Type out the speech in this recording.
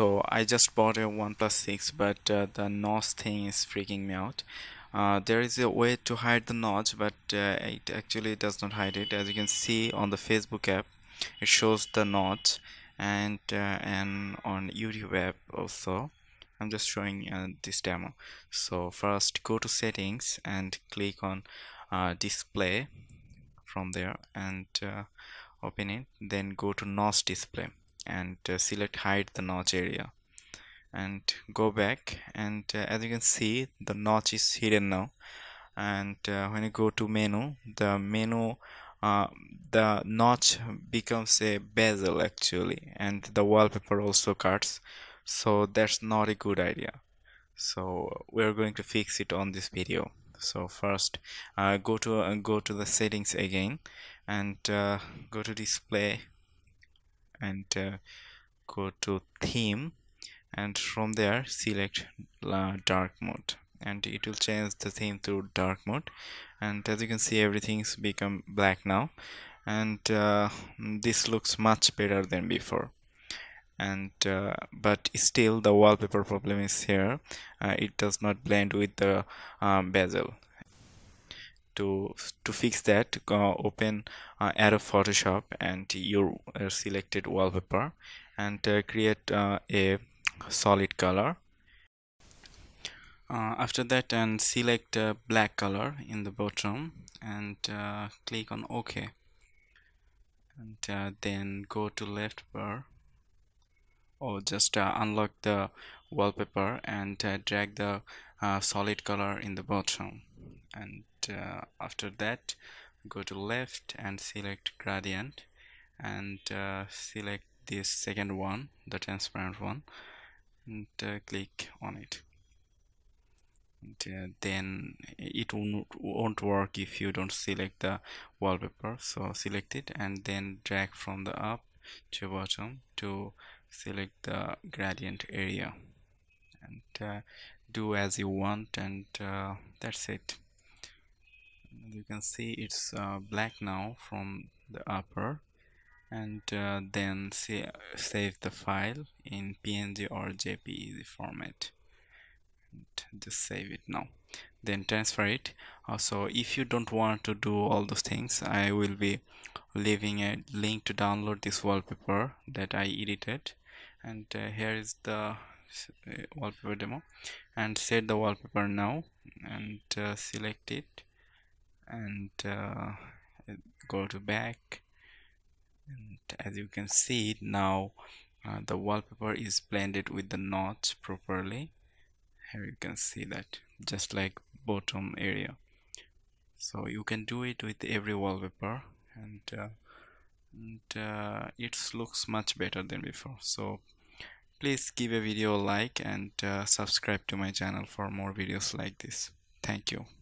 so I just bought a OnePlus 6 but uh, the notch thing is freaking me out. Uh, there is a way to hide the notch but uh, it actually does not hide it. As you can see on the Facebook app it shows the notch and uh, and on YouTube app also. I'm just showing uh, this demo. So first go to settings and click on uh, display from there and open it. Then go to notch display and uh, select hide the notch area. And go back and uh, as you can see the notch is hidden now. And uh, when you go to menu the menu uh, the notch becomes a bezel actually and the wallpaper also cuts. So that's not a good idea. So we're going to fix it on this video. So first uh, go to uh, go to the settings again and go to display and uh, go to theme and from there select uh, dark mode. And it will change the theme to dark mode. And as you can see everything's become black now. And uh, this looks much better than before. And uh, but still the wallpaper problem is here. Uh, it does not blend with the um, bezel to to fix that uh, open uh, Adobe Photoshop and your uh, selected wallpaper and uh, create uh, a solid color. Uh, after that and select black color in the bottom and click on OK. And then go to left bar or just unlock the wallpaper and drag the solid color in the bottom. And uh, after that go to left and select gradient and uh, select this second one the transparent one and uh, click on it. And, uh, then it won't, won't work if you don't select the wallpaper. So select it and then drag from the up to bottom to select the gradient area. And uh, do as you want and uh, that's it you can see it's uh, black now from the upper. And uh, then save the file in png or jpeg format. And just save it now. Then transfer it. Also if you don't want to do all those things i will be leaving a link to download this wallpaper that i edited. And uh, here is the uh, wallpaper demo. And set the wallpaper now. And uh, select it and uh, go to back. And as you can see now uh, the wallpaper is blended with the notch properly. Here you can see that just like bottom area. So you can do it with every wallpaper and, uh, and uh, it looks much better than before. So please give a video a like and uh, subscribe to my channel for more videos like this. Thank you